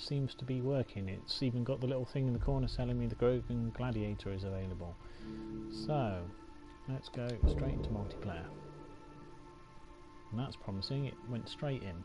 seems to be working. It's even got the little thing in the corner telling me the Krogan Gladiator is available. So, let's go straight into multiplayer. And that's promising, it went straight in.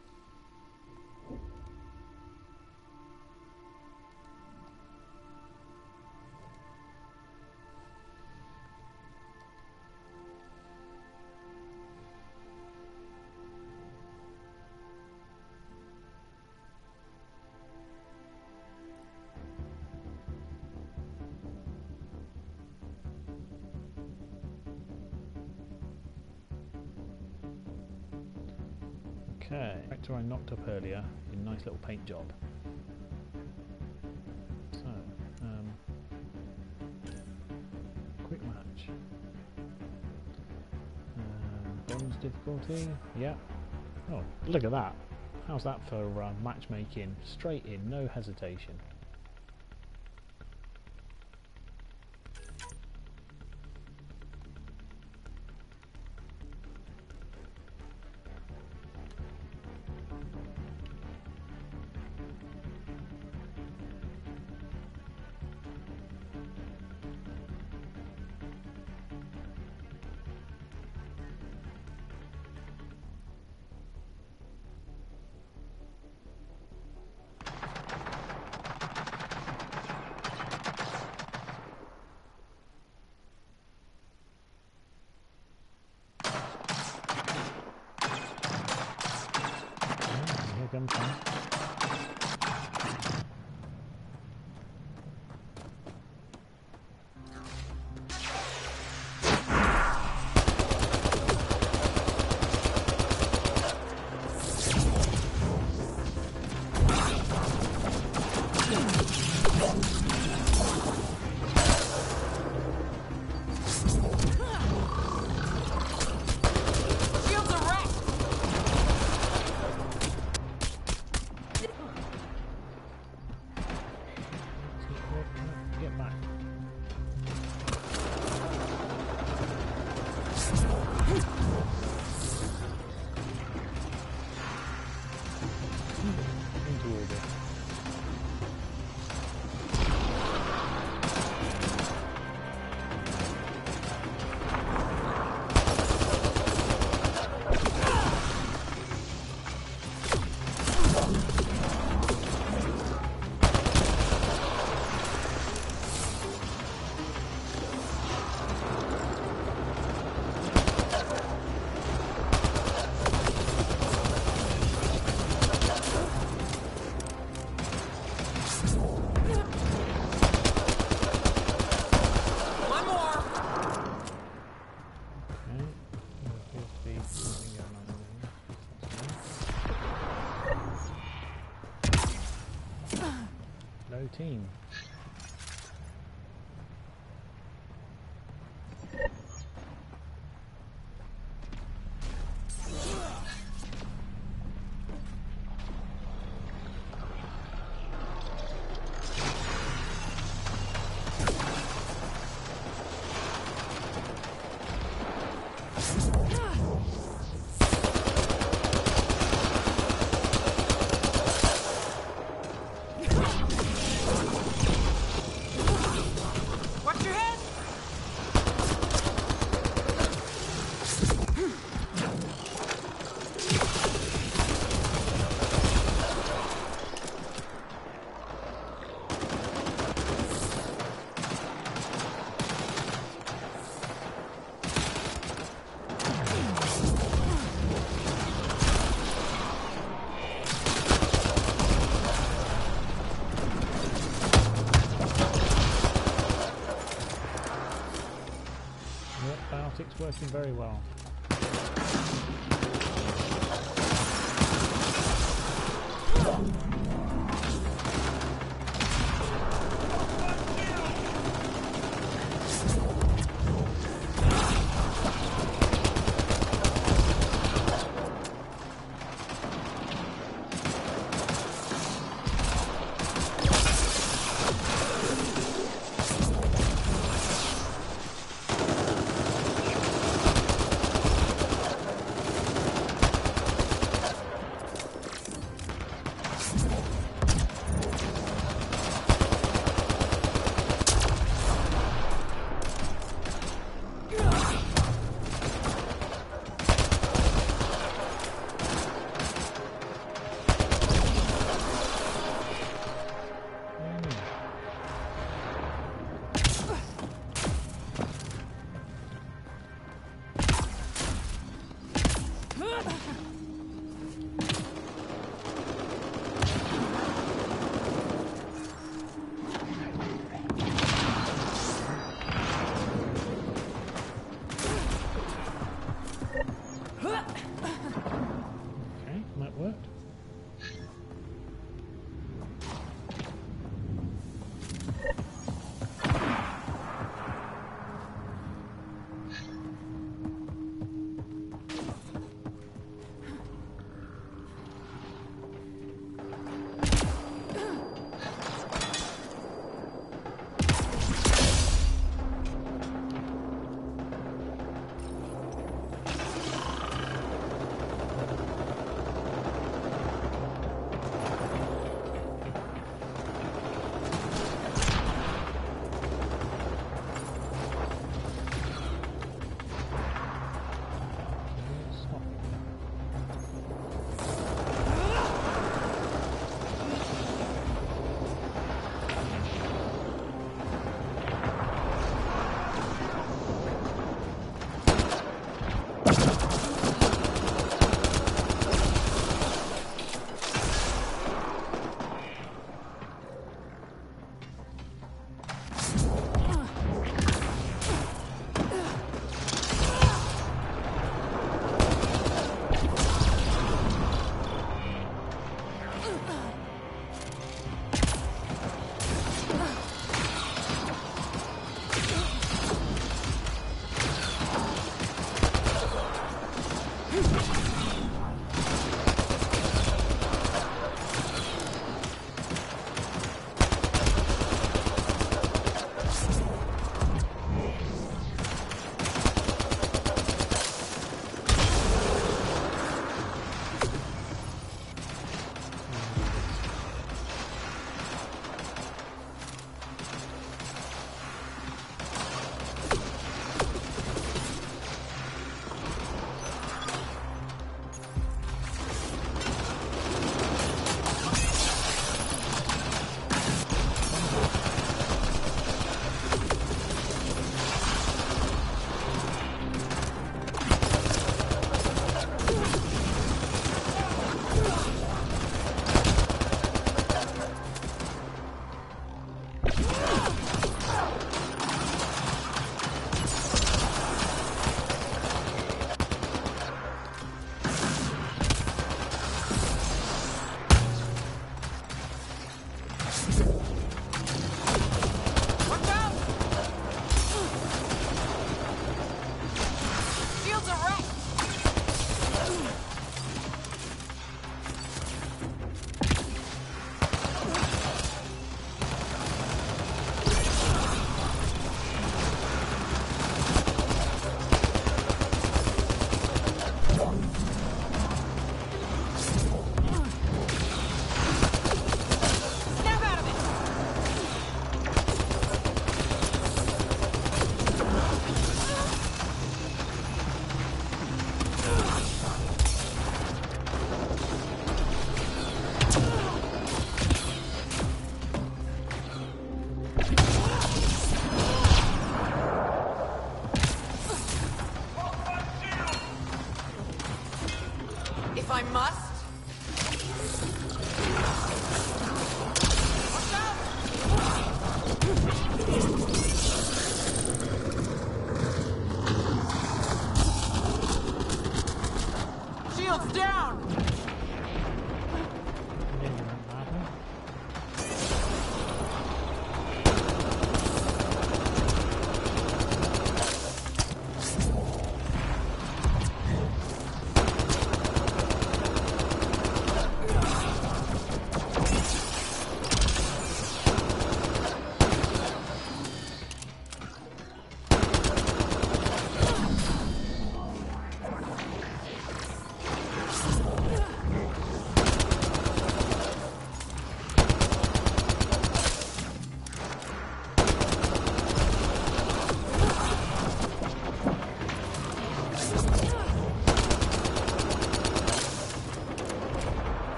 Nice little paint job. So, um, quick match. Um, bronze difficulty, yeah. Oh, look at that. How's that for uh, matchmaking? Straight in, no hesitation. Working very well.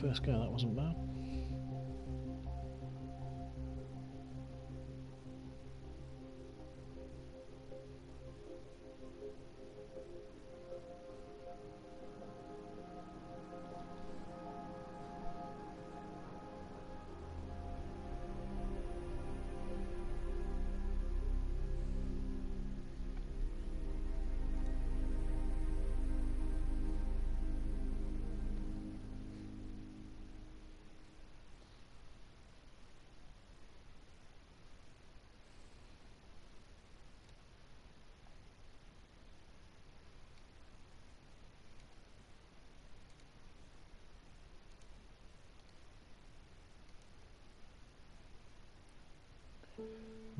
First go, that wasn't bad.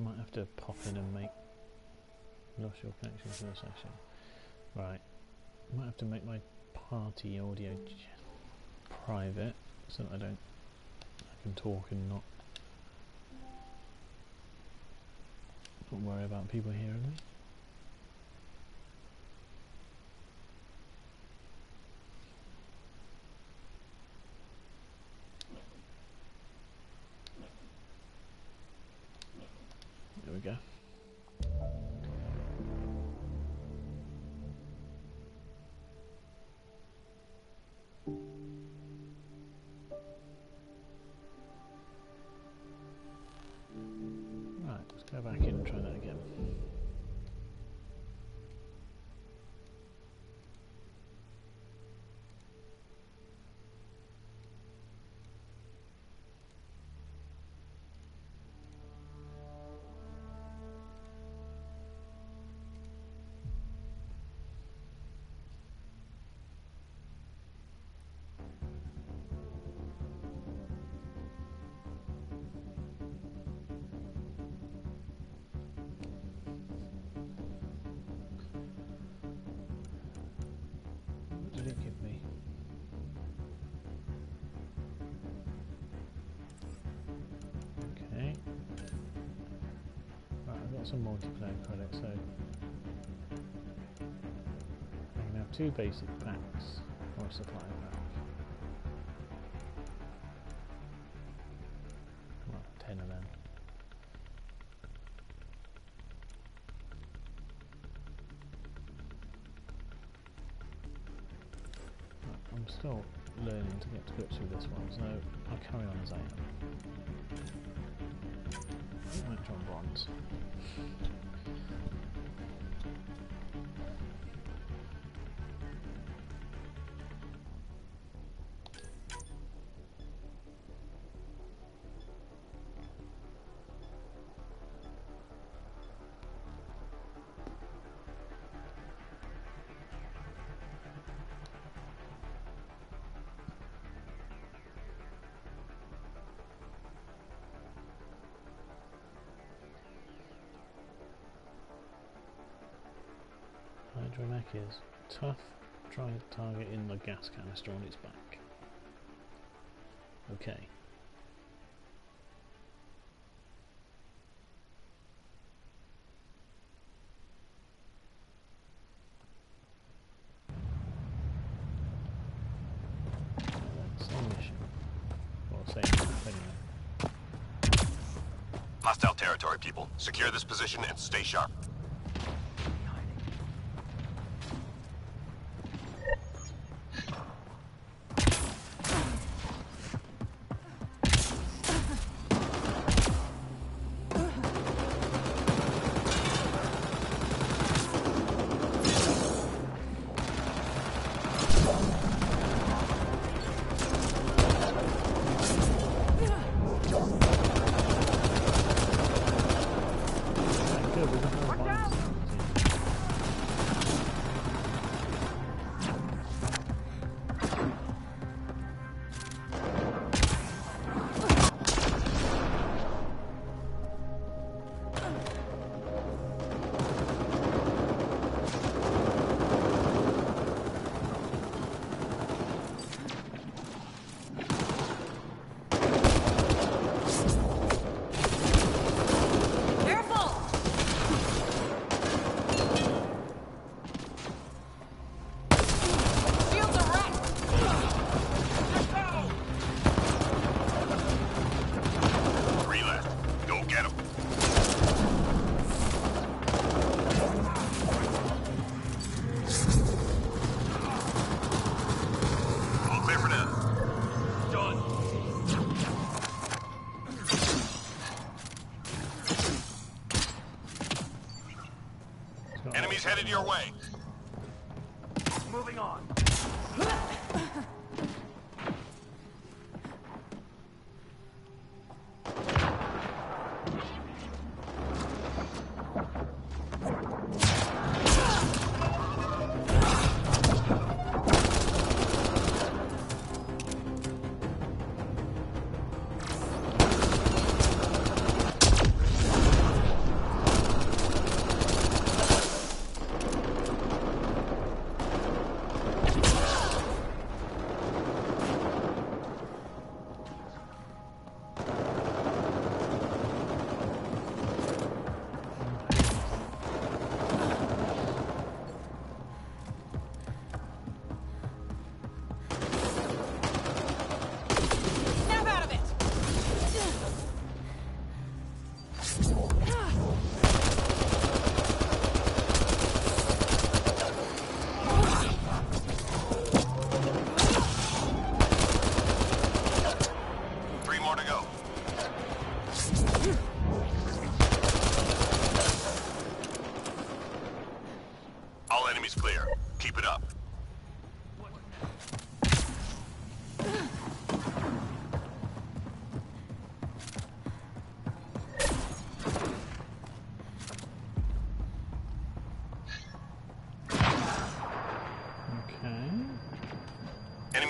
Might have to pop in and make lost your connection for the session. Right. Might have to make my party audio private so that I don't I can talk and not not worry about people hearing me. Some multiplayer credits, so I can have two basic packs or a supply pack. Well, ten of them. I'm still learning to get to grips with this one, so I'll carry on as I am. On bronze. Hydromech is tough. Try targeting the gas canister on its back. Okay. Hostile territory, people. Secure this position and stay sharp.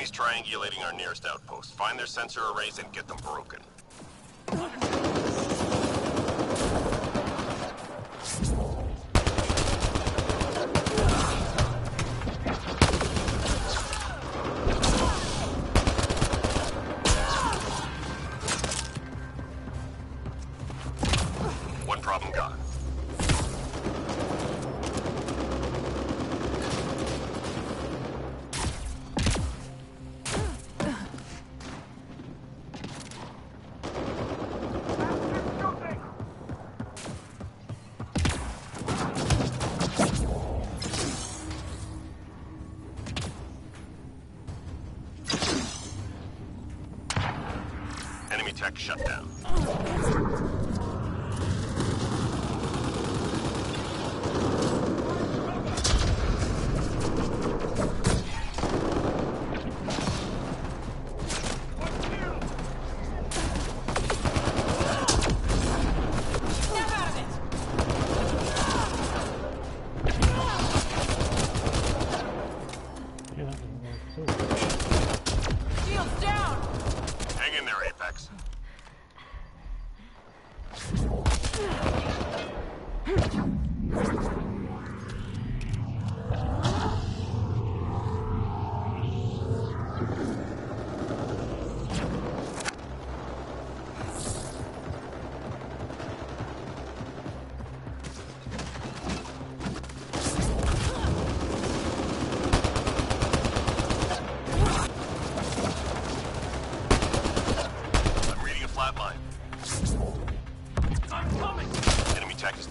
Enemies triangulating our nearest outpost. Find their sensor arrays and get them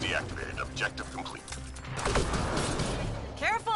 deactivated. Objective complete. Careful!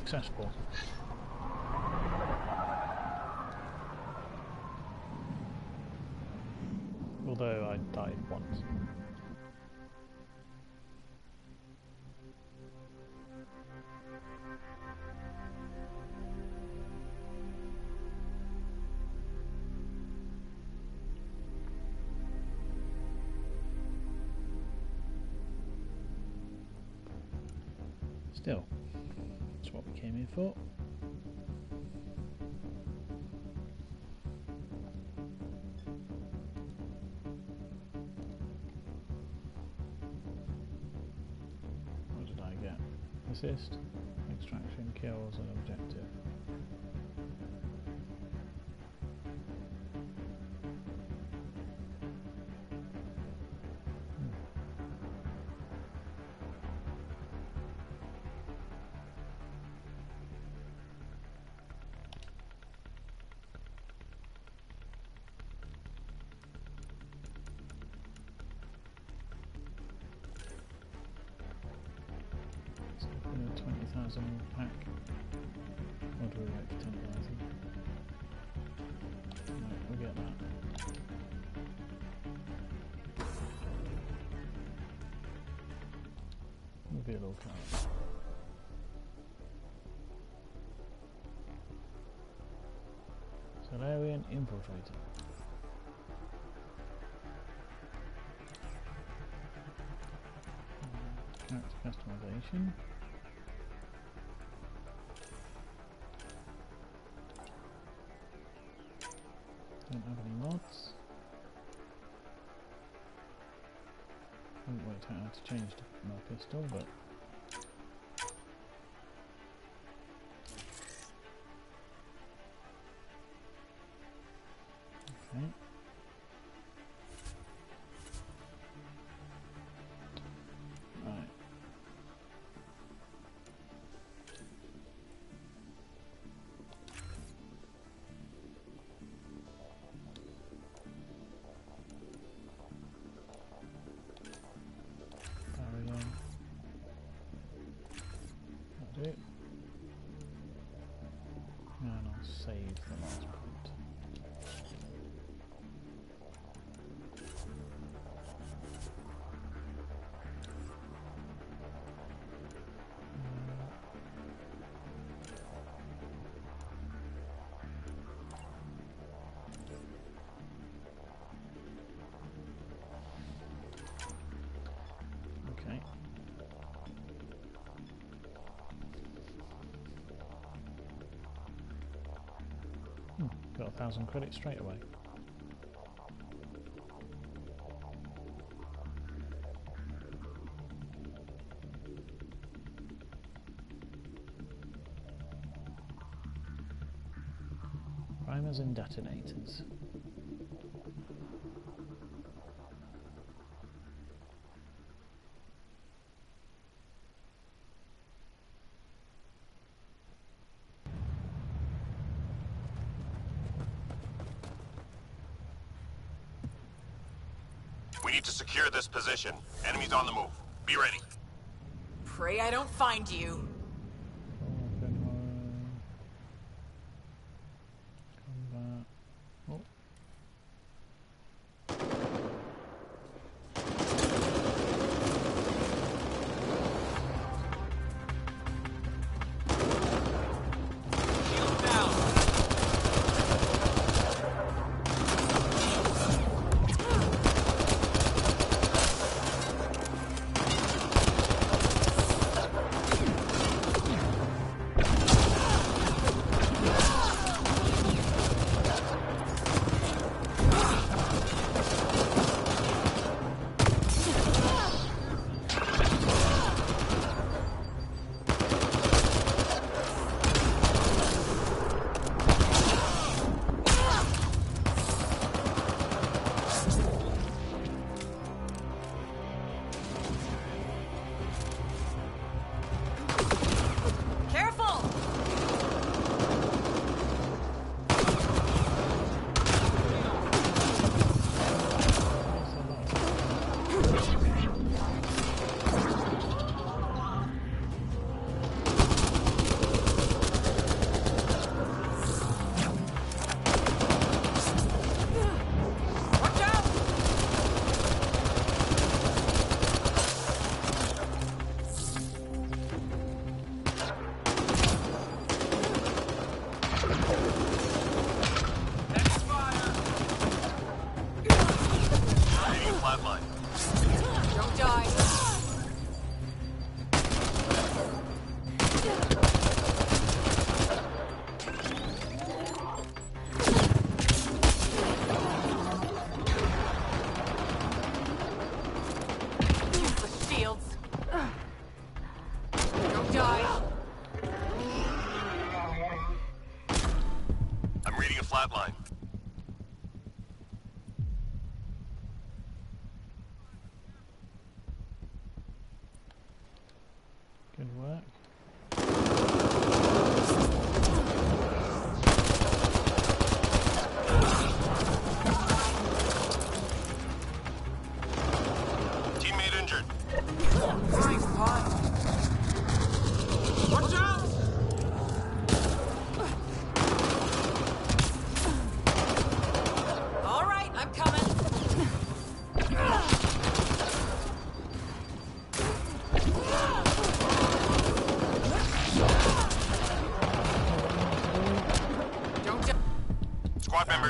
successful. Although I died once. still that's what we came here for. What did I get? Assist, extraction, kills, and objective. In a 20,000 pack. Or do we wait for 10,000? No, we'll get that. Reveal all cards. Salarian Infiltrator. Hmm, Character customization. Out how to change my pistol, but got a thousand credits straight away. Primers and detonators. We need to secure this position. Enemies on the move. Be ready. Pray I don't find you.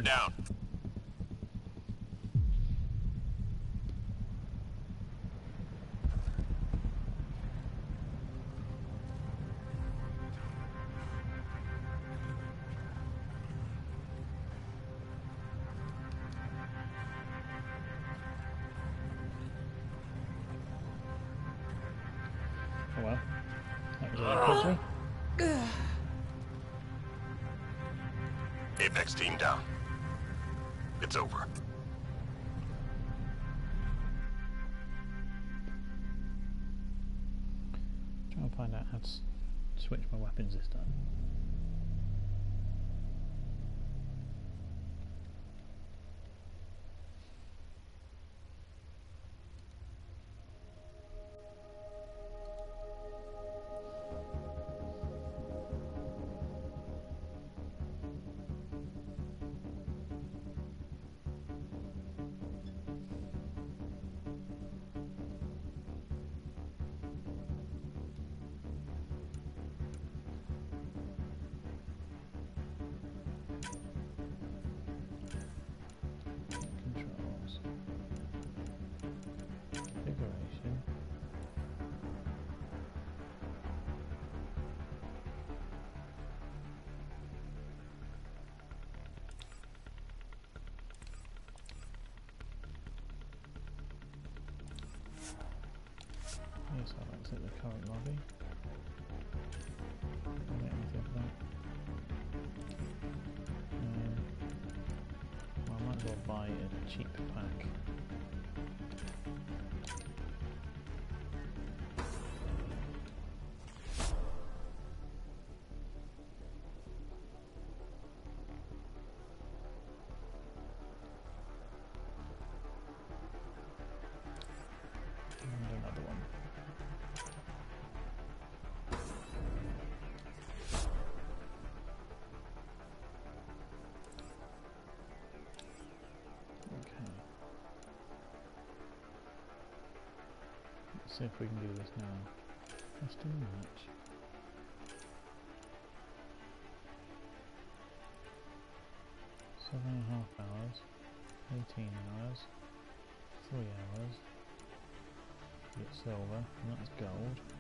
Member down. Oh well. That was very quickly. Yes, I'd like the current lobby. Um, well, I might as well buy a cheap pack. See if we can do this now. Custom match. Seven and a half hours, eighteen hours, three hours. Get silver, and that's gold.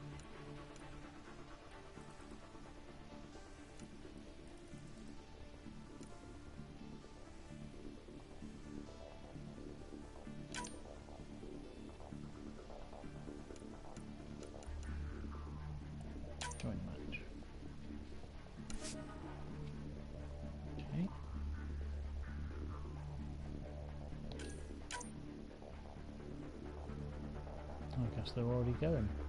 They're already going.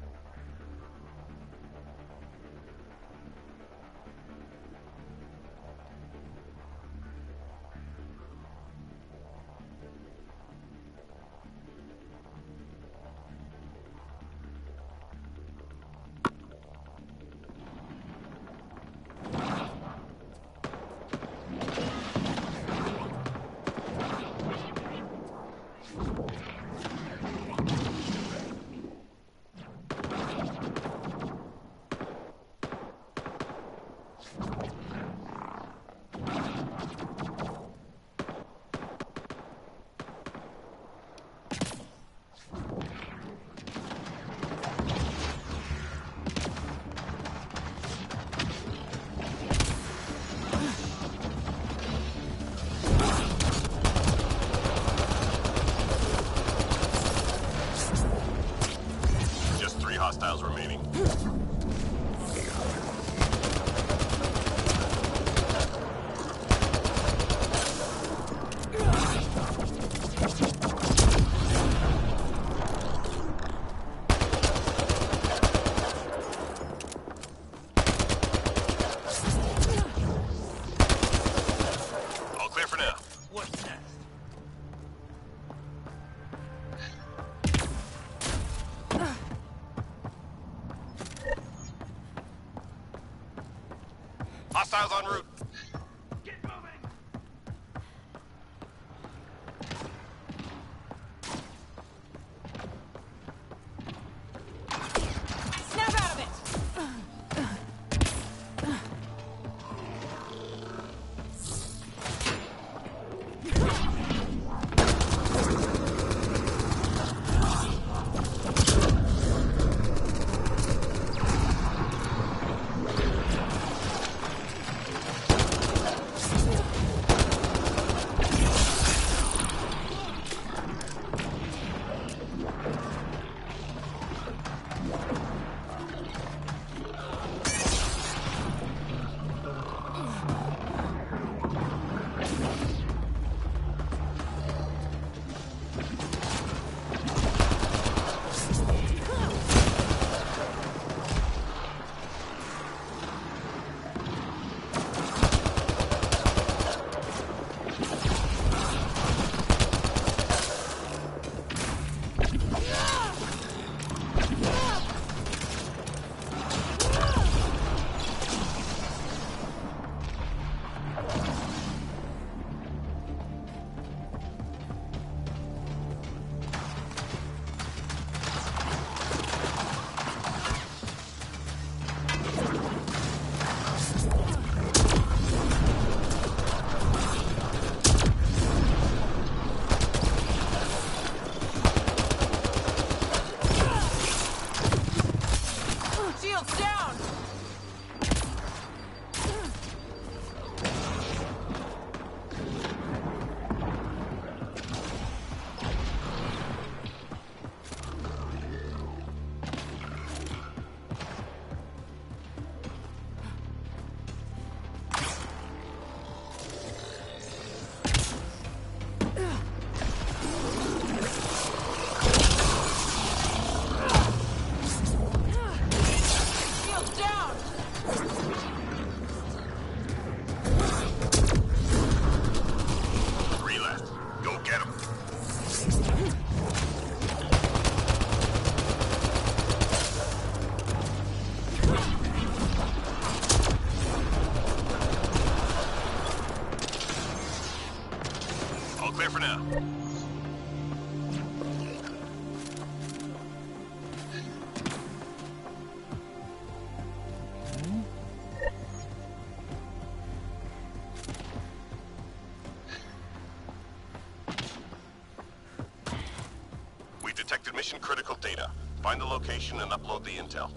mission critical data. Find the location and upload the intel.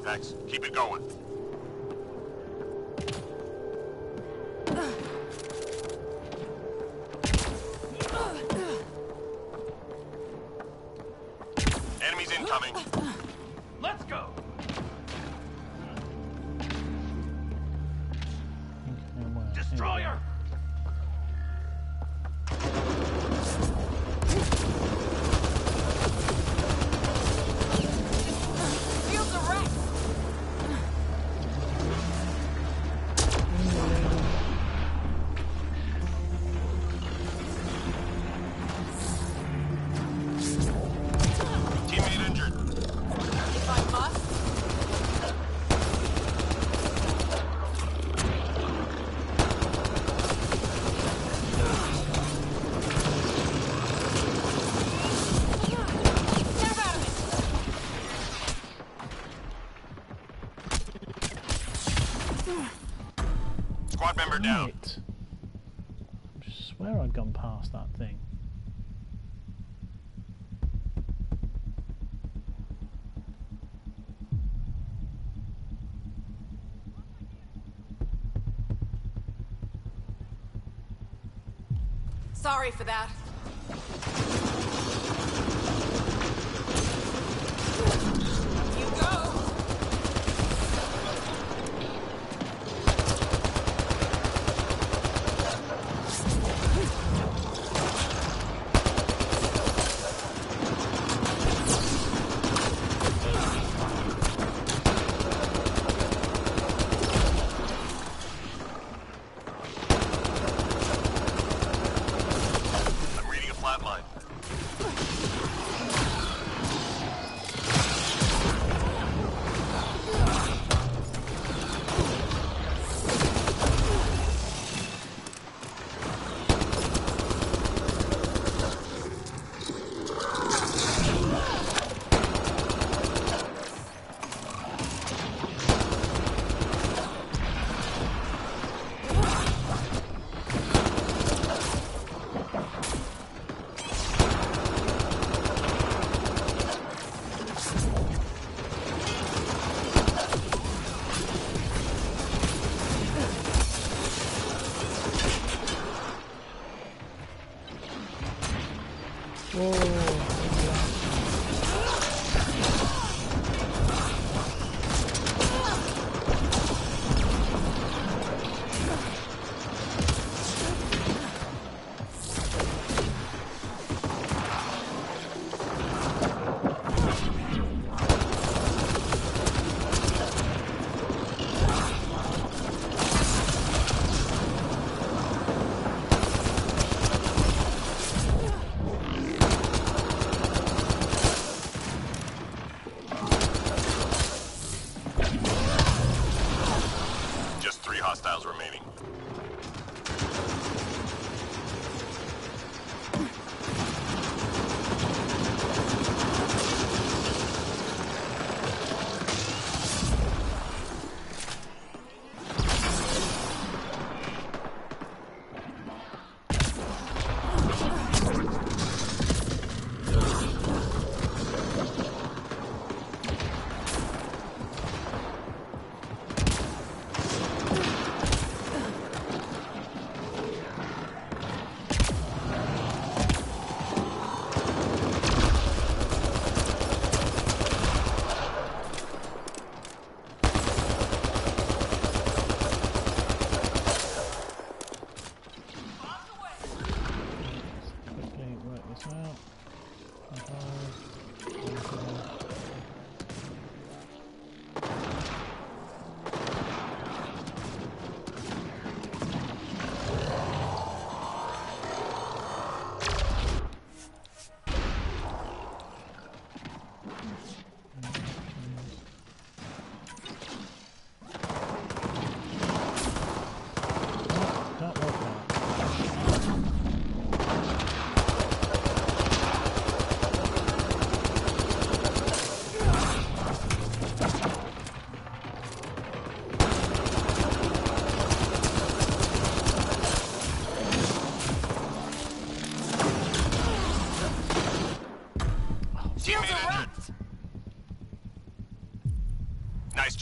Apex. Keep it going. Member down.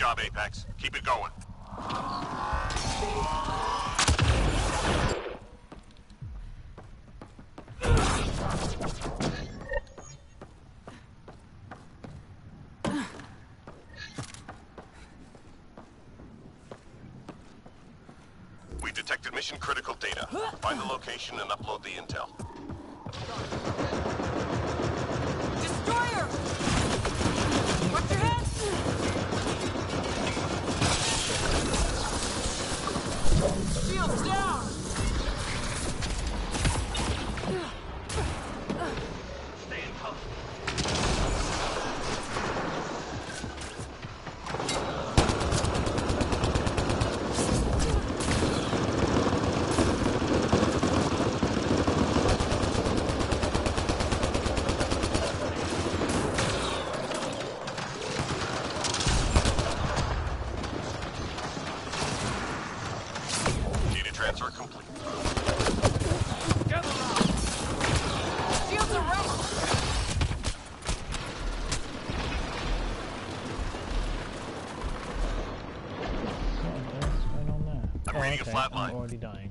job, Apex. Keep it going. We detected mission critical data. Find the location and the. a flatline. I'm already dying.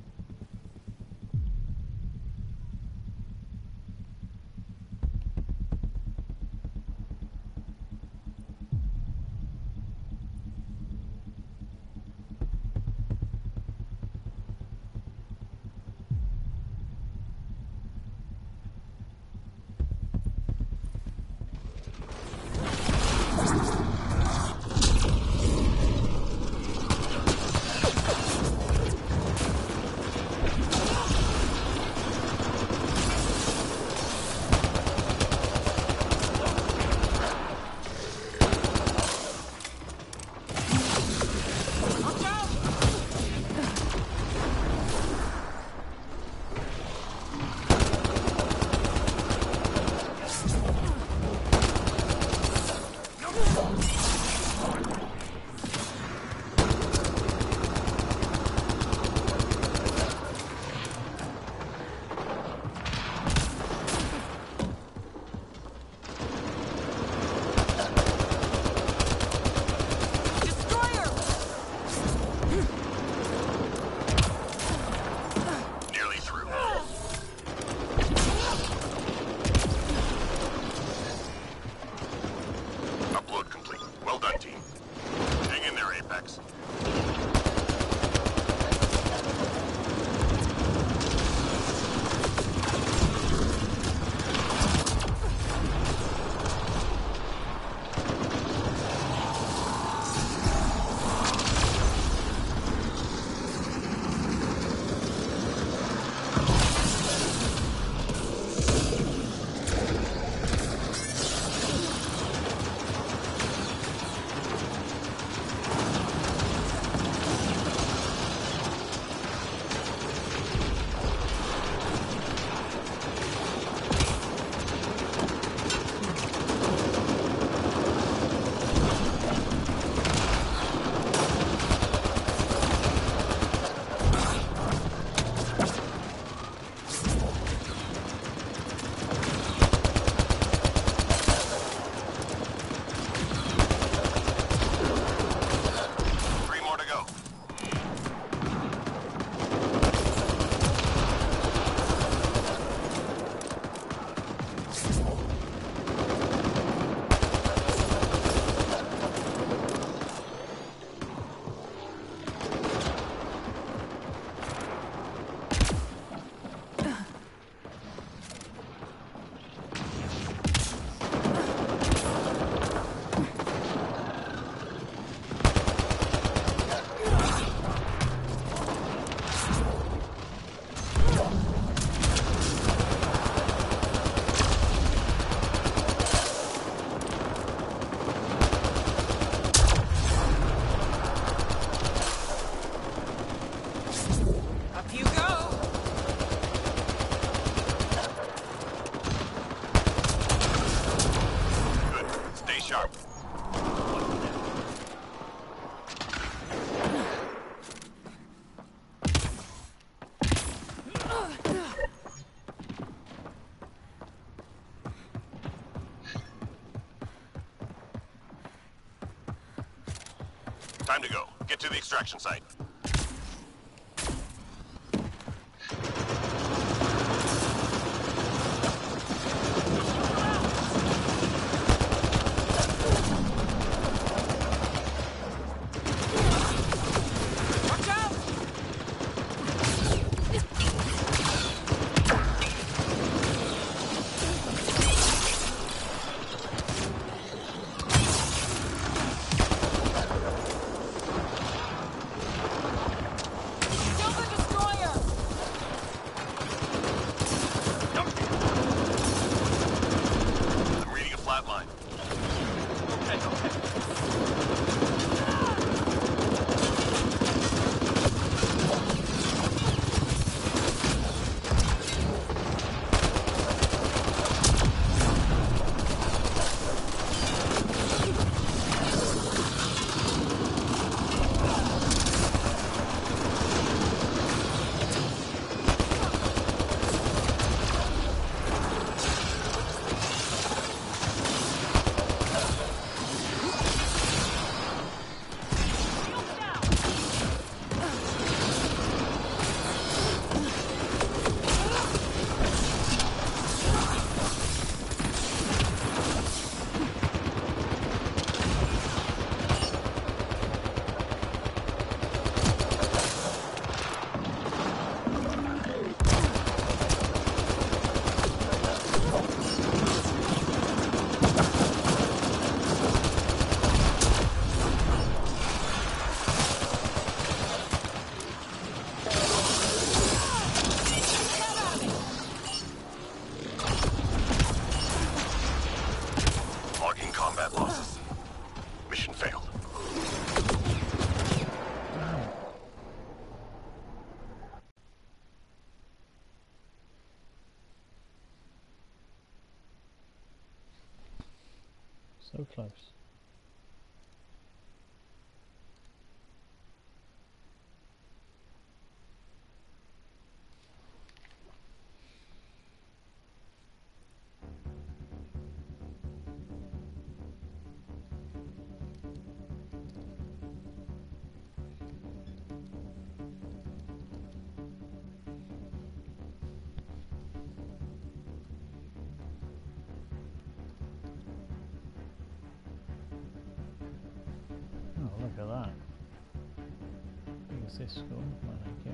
This my thank you.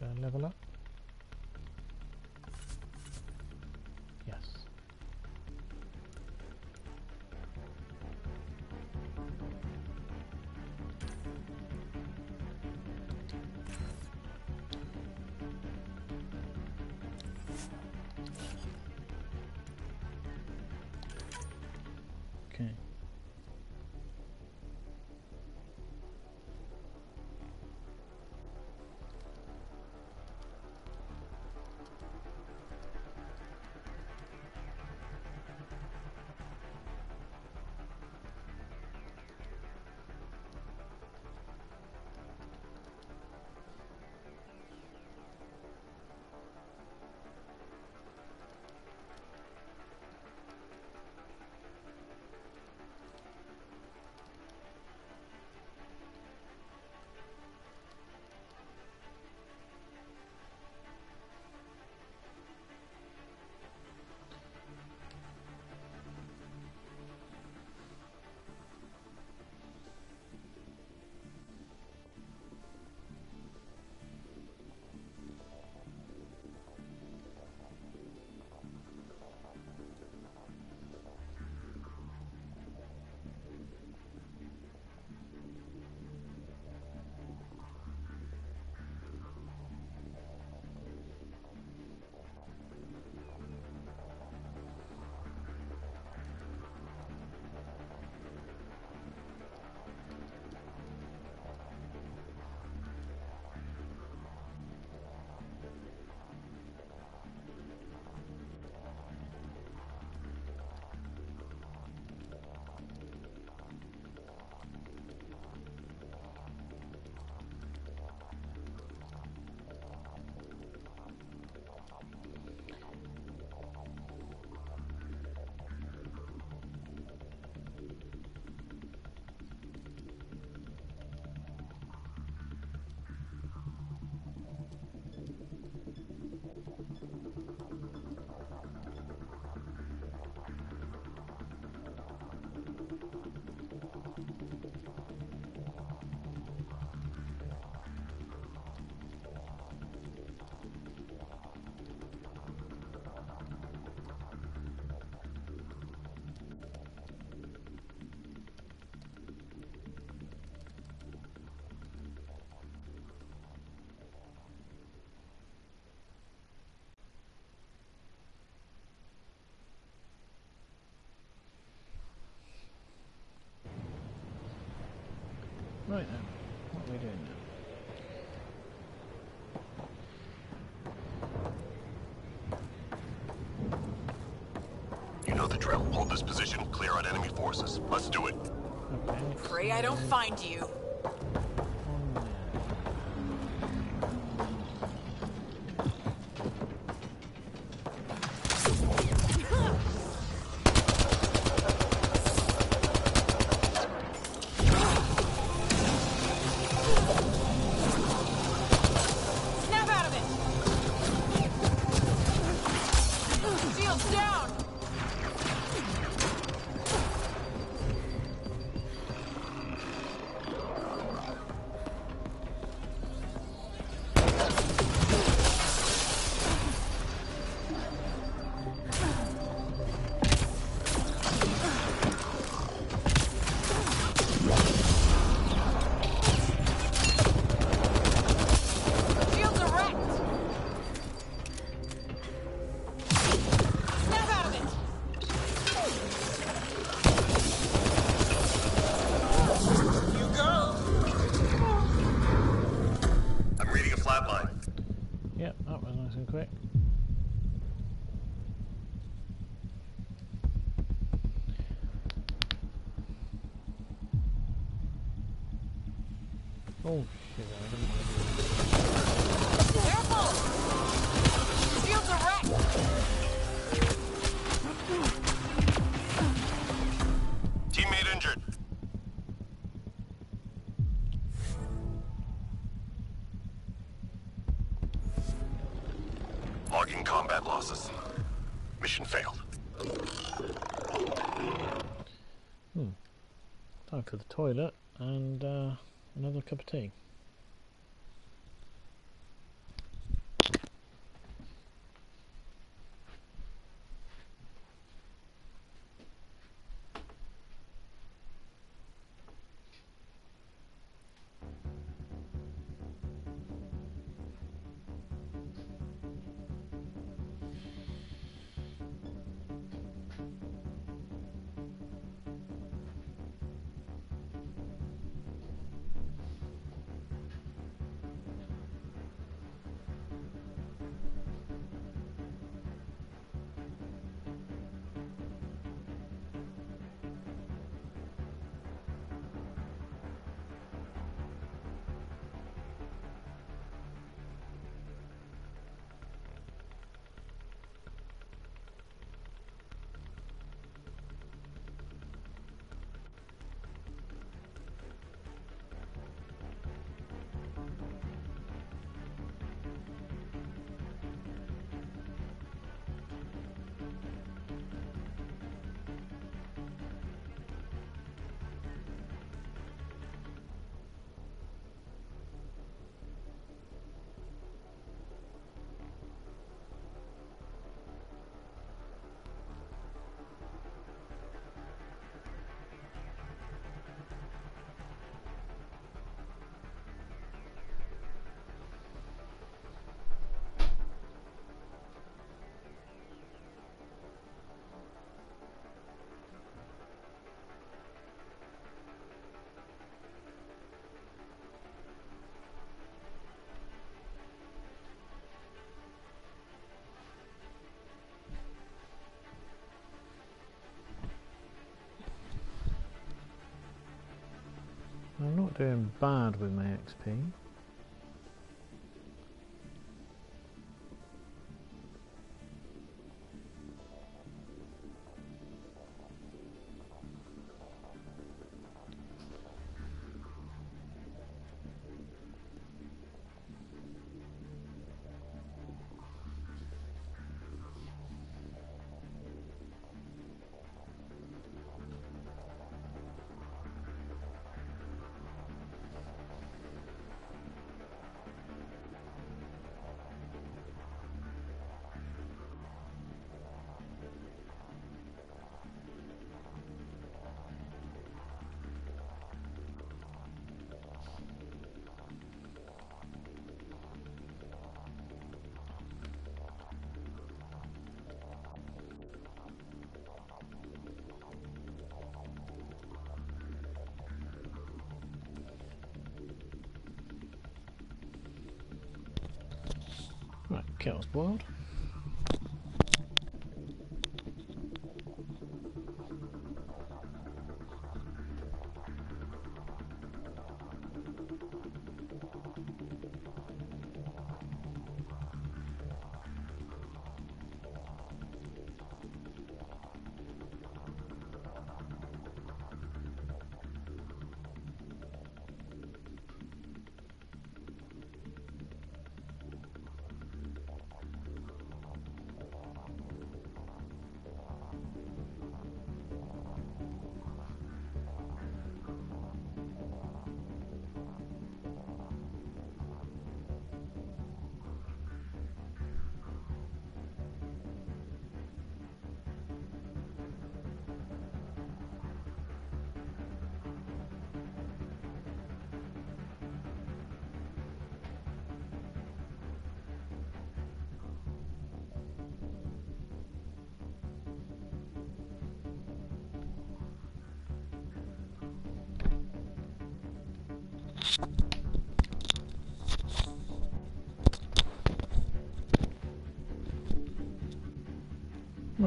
Go level up. Right then, what are we doing now? You know the drill. Hold this position, clear out enemy forces. Let's do it. Okay. Pray I don't find you. Mission failed. Time for the toilet and uh, another cup of tea. Doing bad with my XP. Kettle's boiled.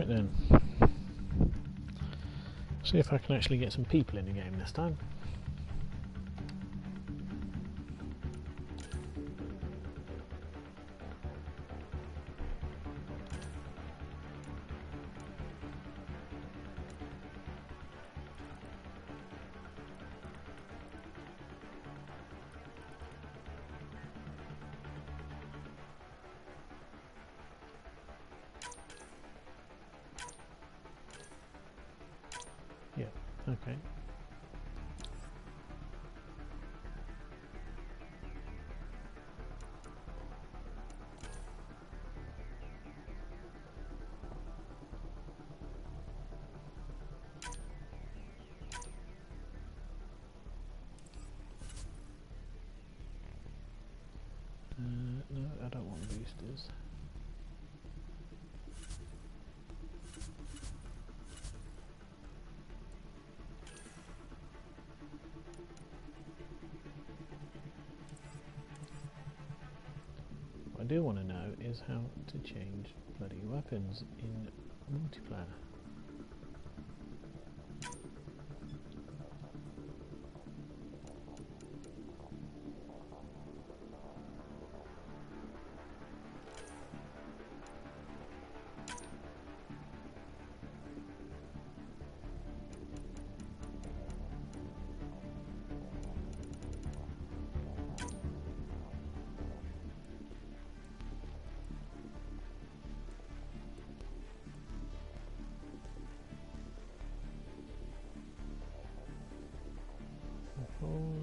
Right then. See if I can actually get some people in the game this time. How to change bloody weapons in multiplayer. Oh,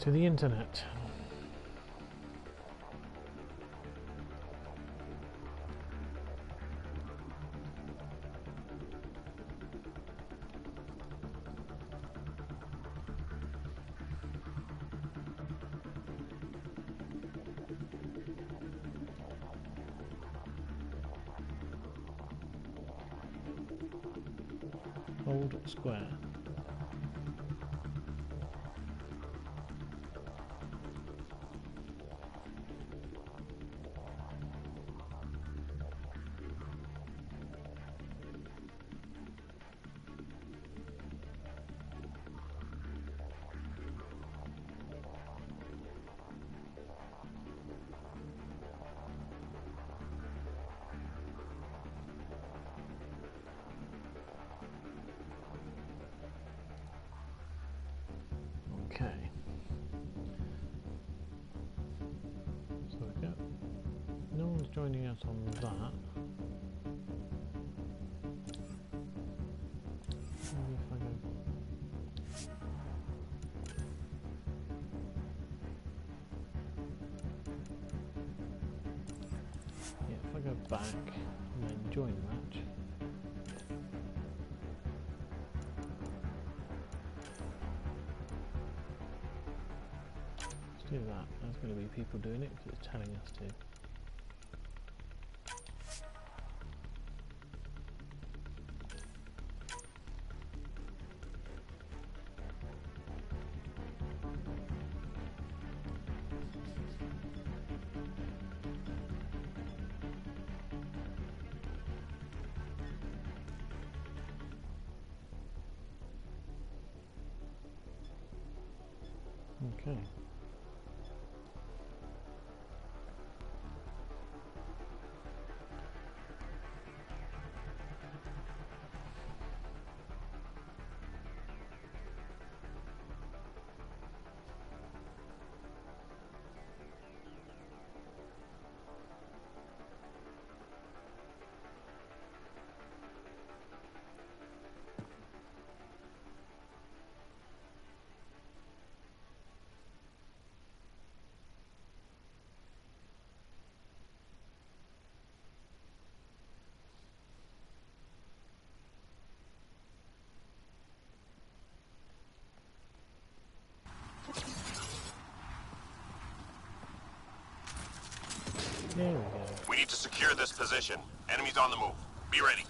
To the internet. joining us on that. Yeah, if I go back and match. Do that. There's going to be people doing it because it's telling us to. There we go. We need to secure this position. Enemies on the move. Be ready.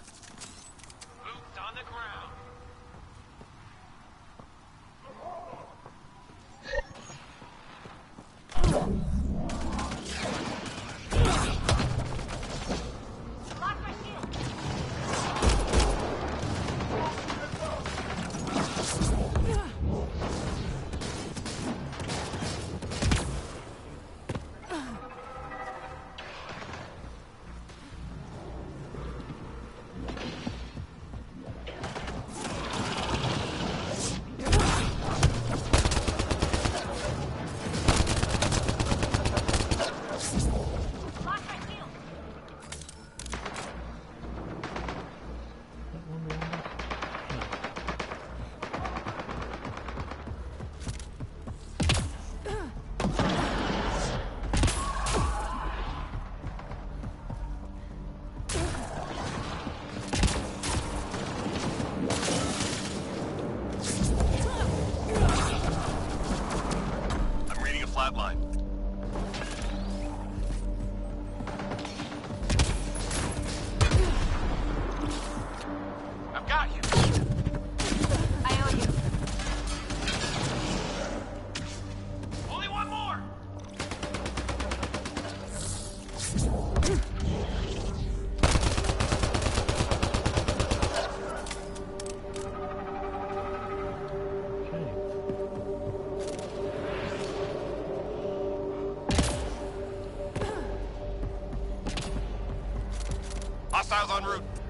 hostiles en route.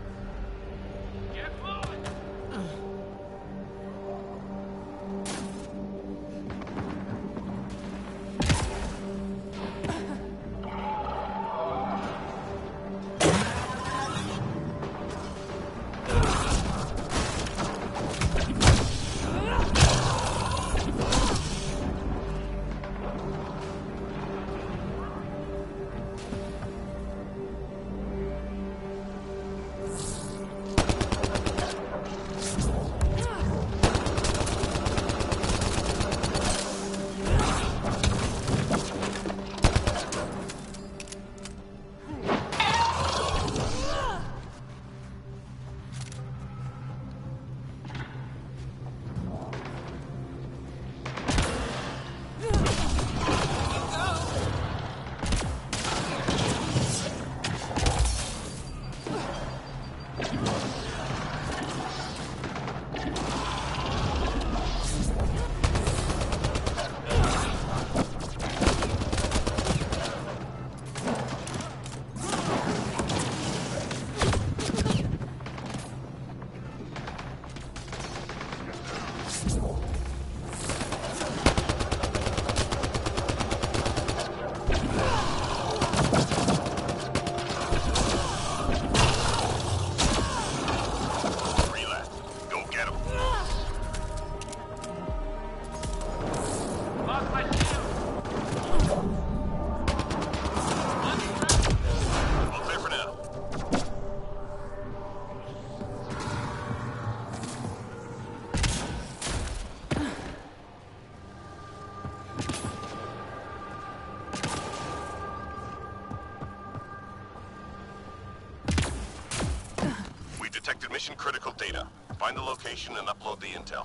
Mission critical data. Find the location and upload the intel.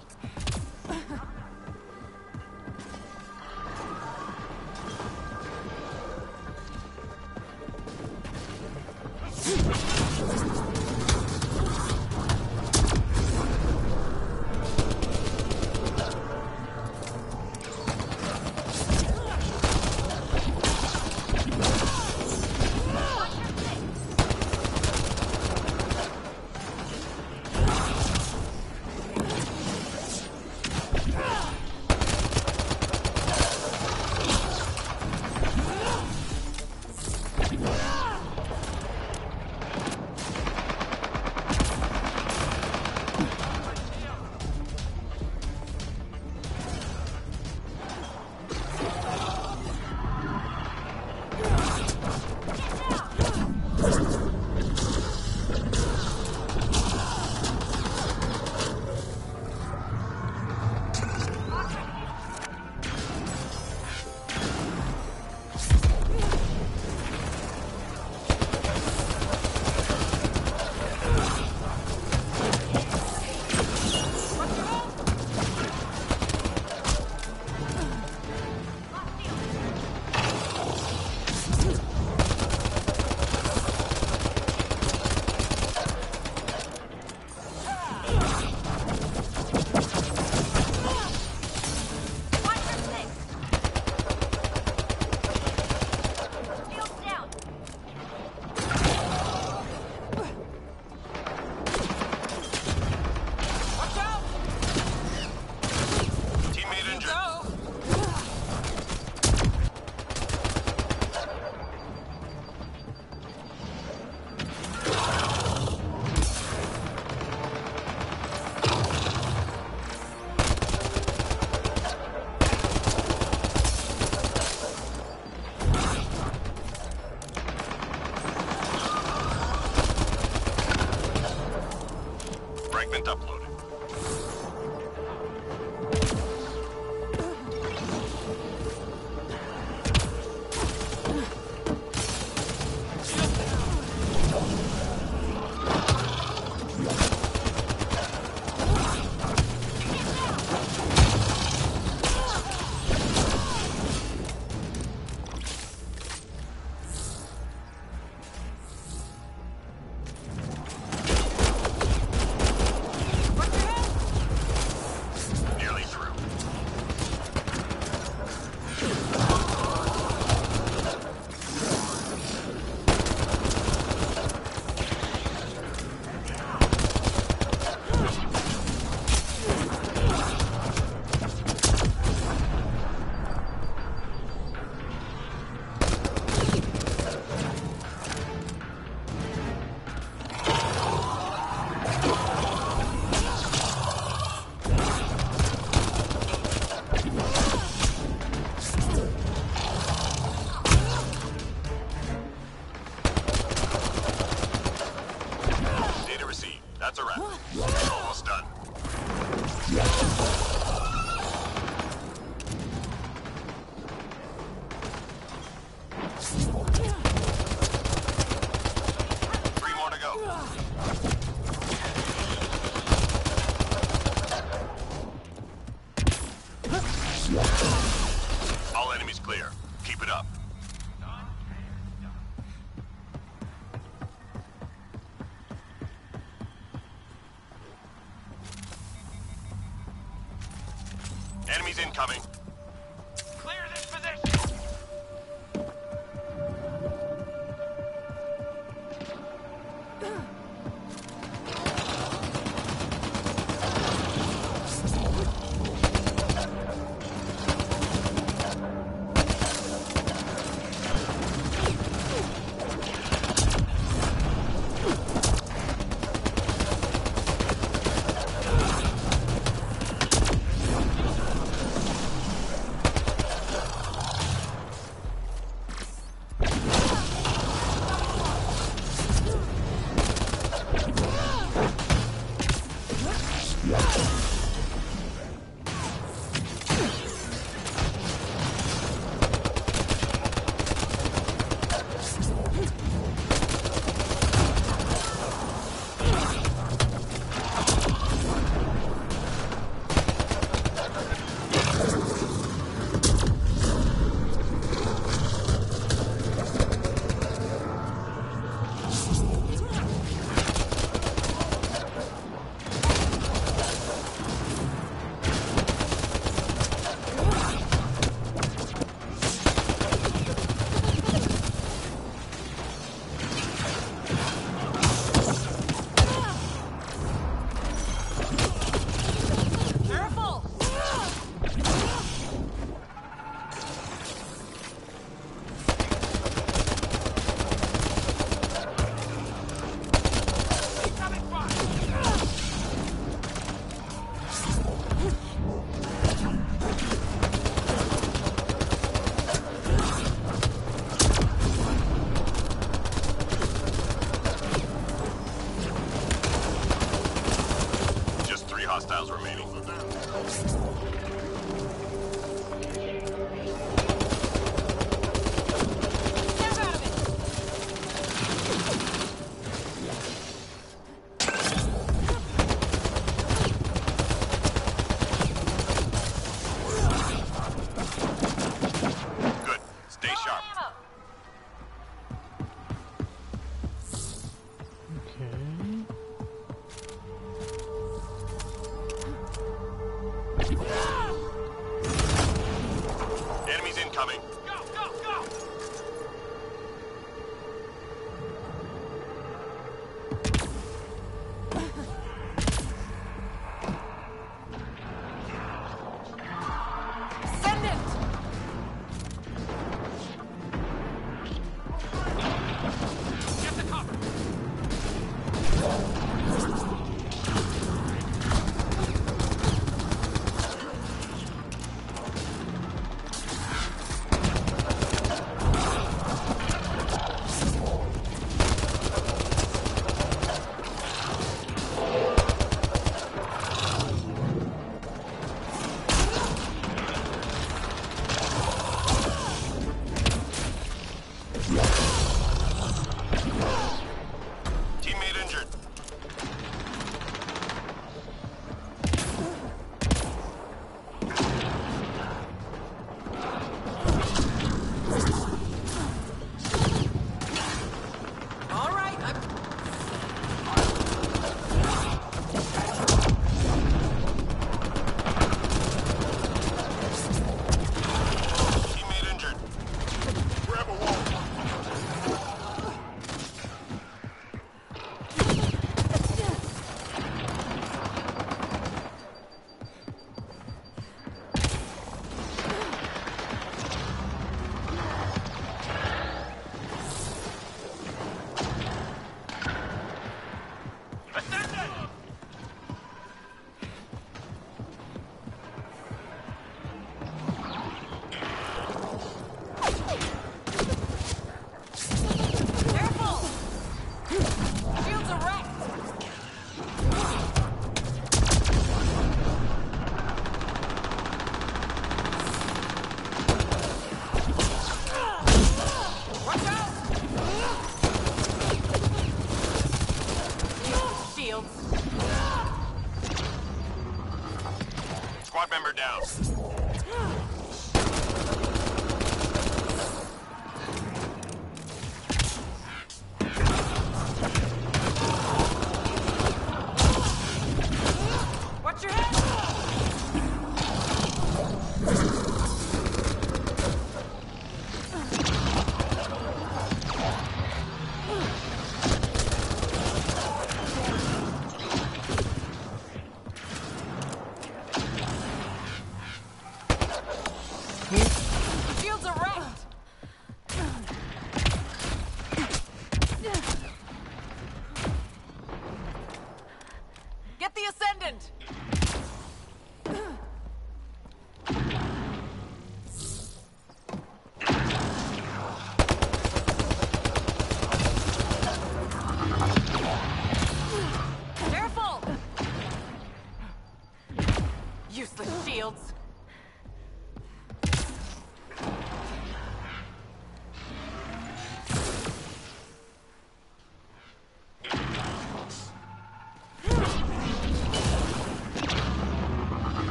Down.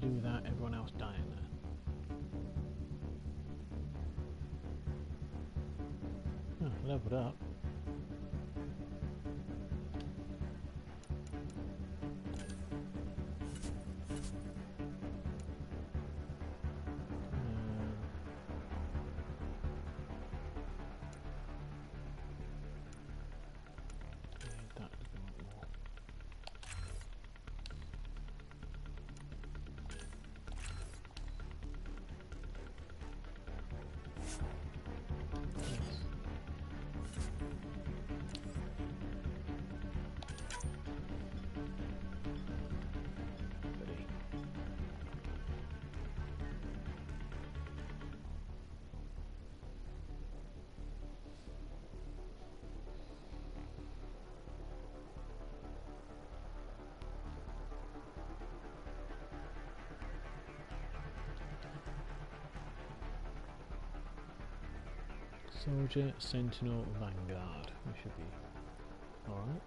Do without everyone else dying there. Leveled up. Soldier, Sentinel, Vanguard. We should be alright.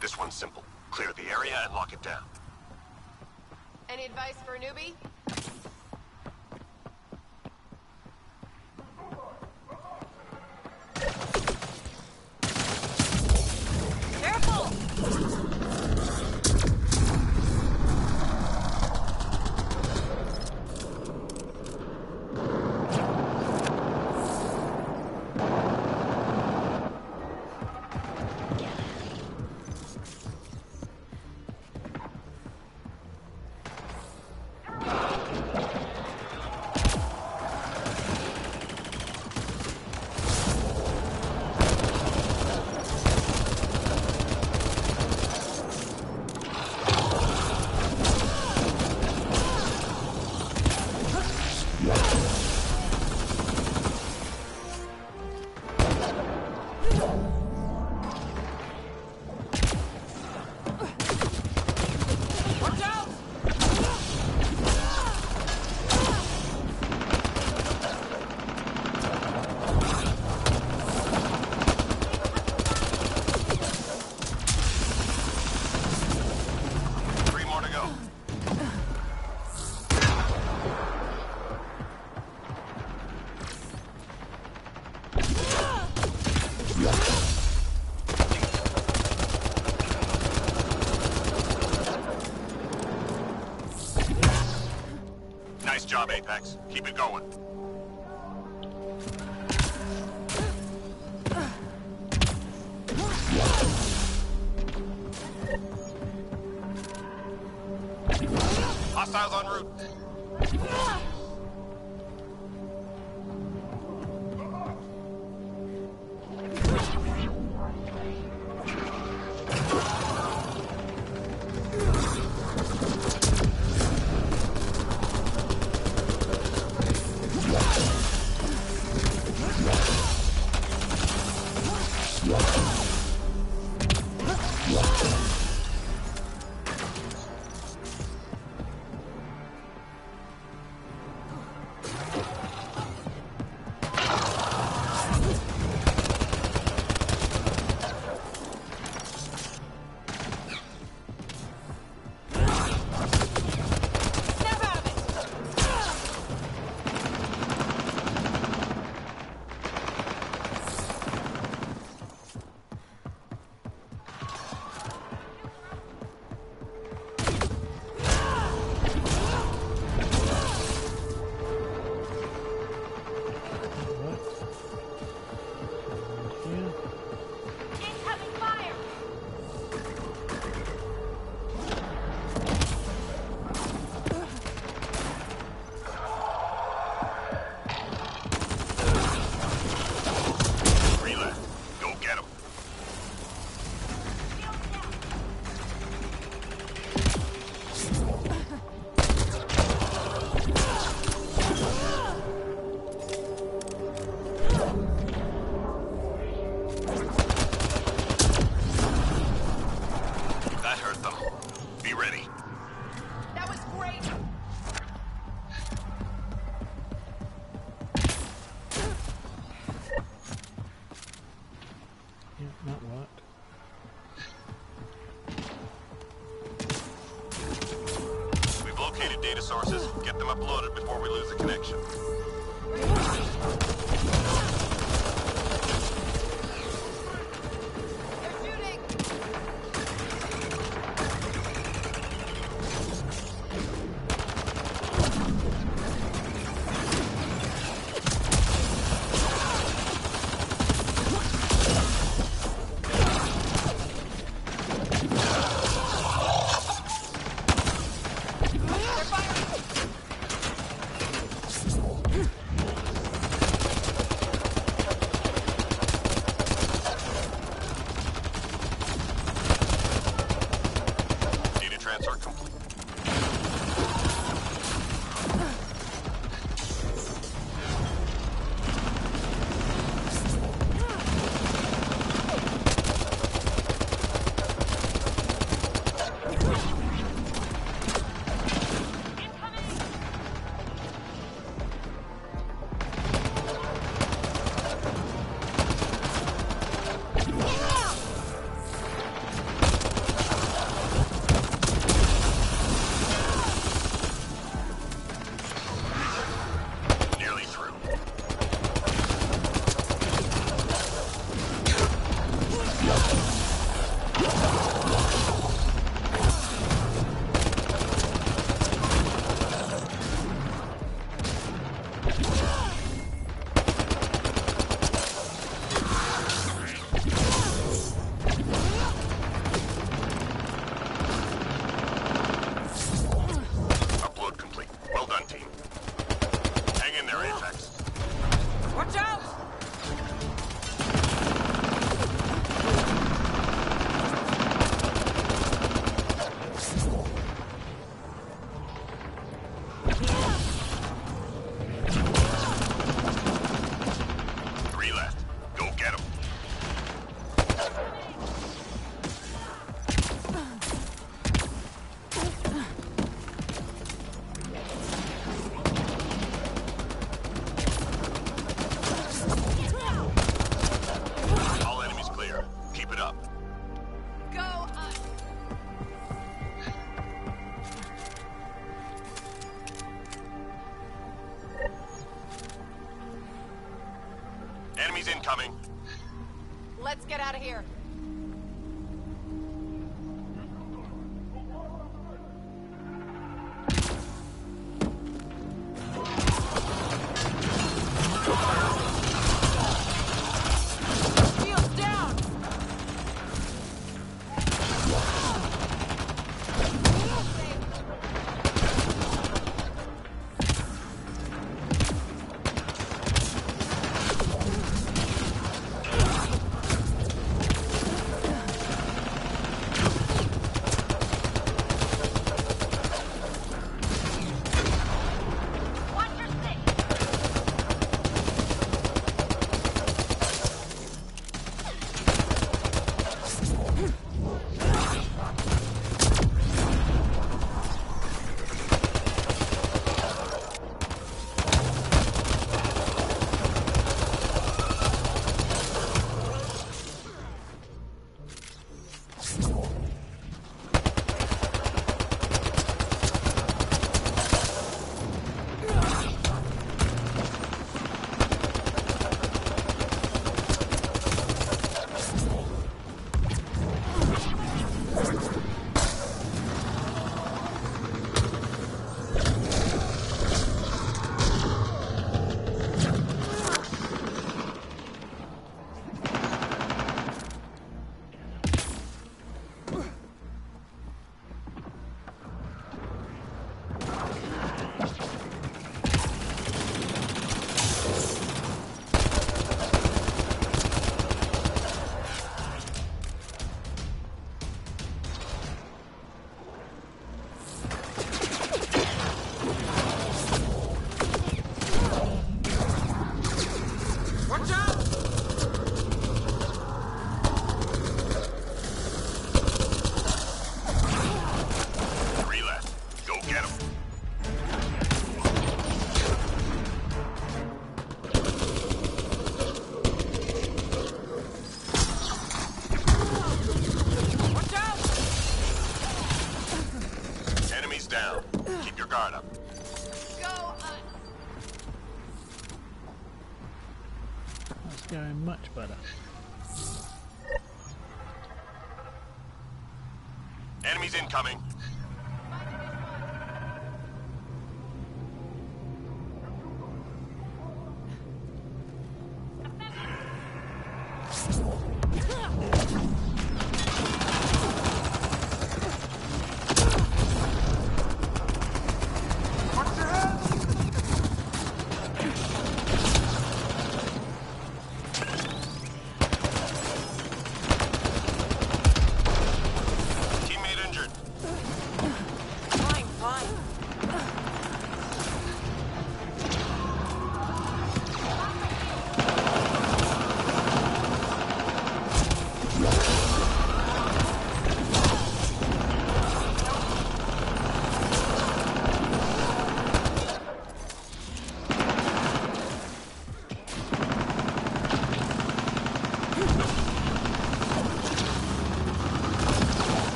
This one's simple. Clear the area and lock it down. Any advice for a newbie? Keep it going.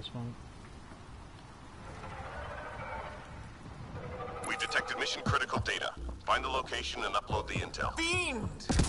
this one. We've detected mission critical data. Find the location and upload the intel. Fiend!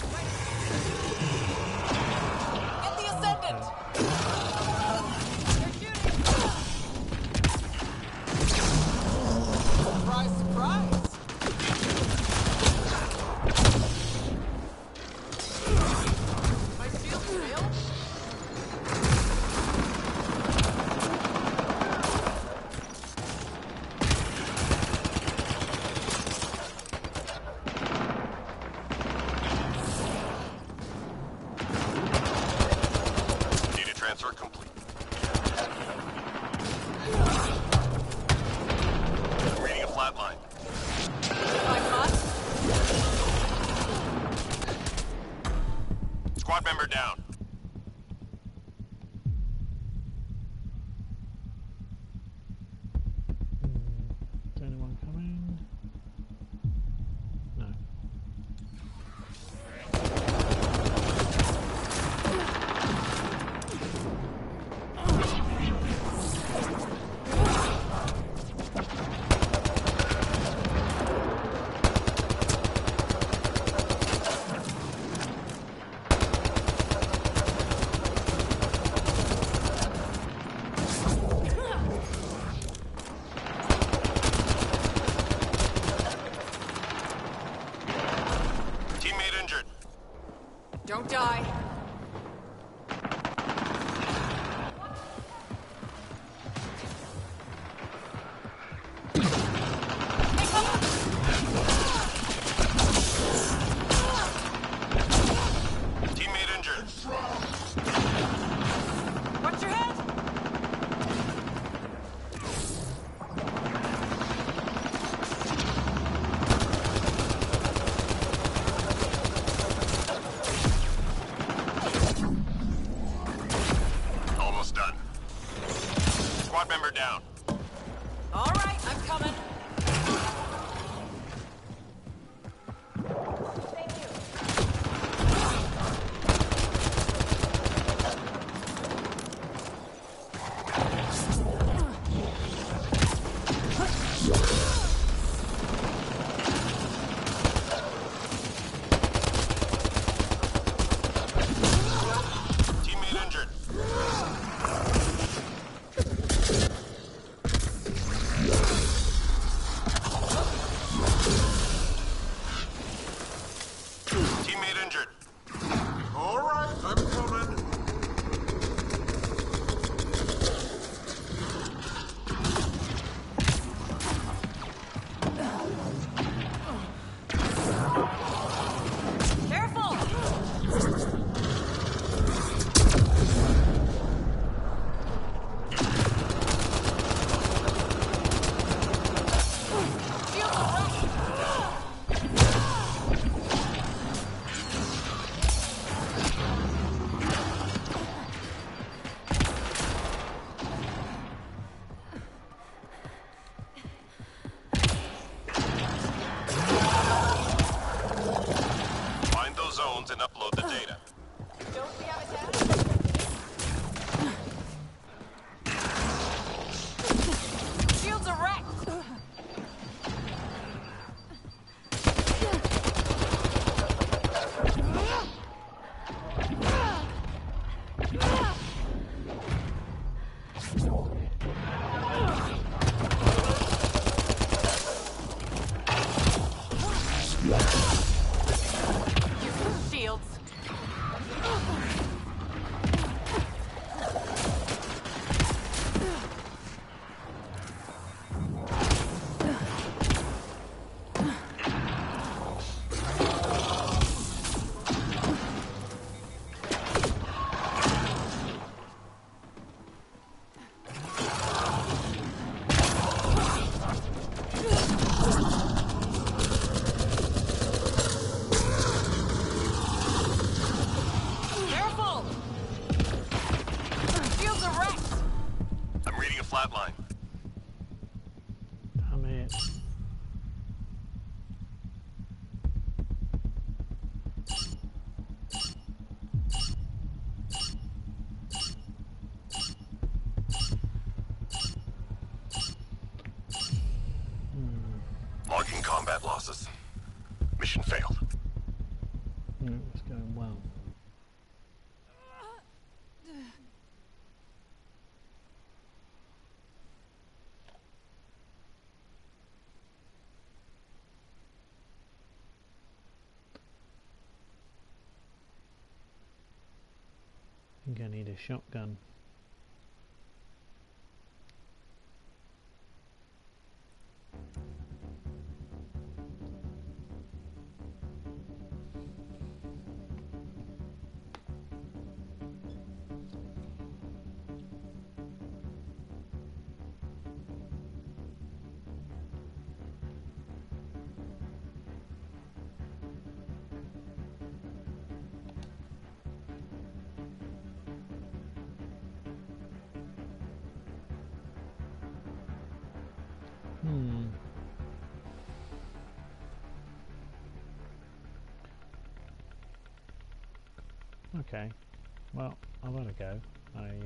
I need a shotgun.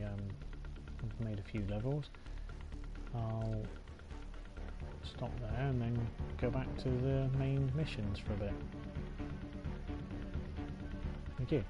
Um, have made a few levels. I'll stop there and then go back to the main missions for a bit. Thank you.